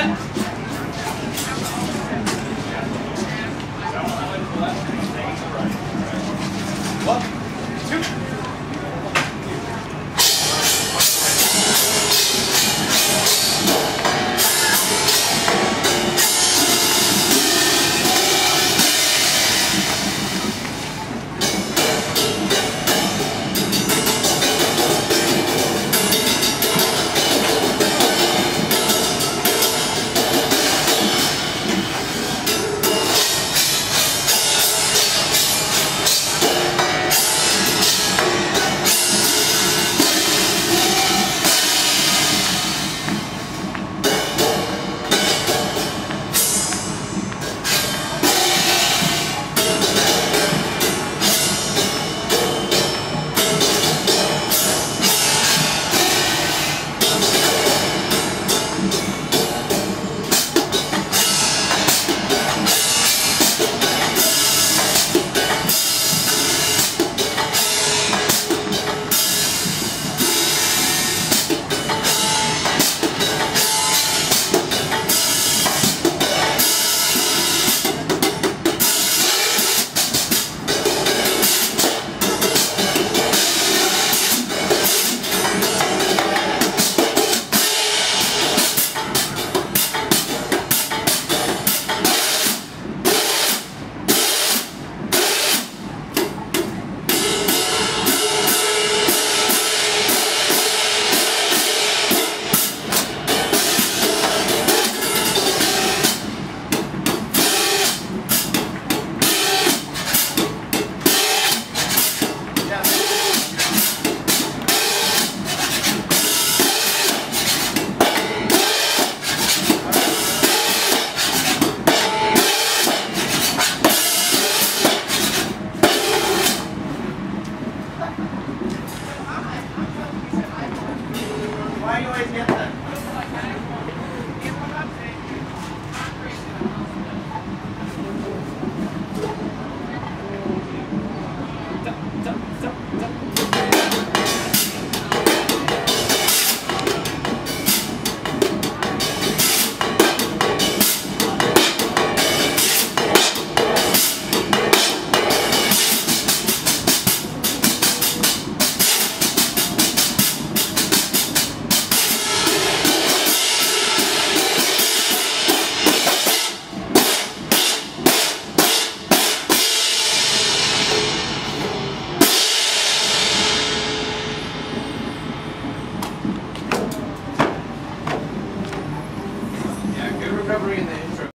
recovery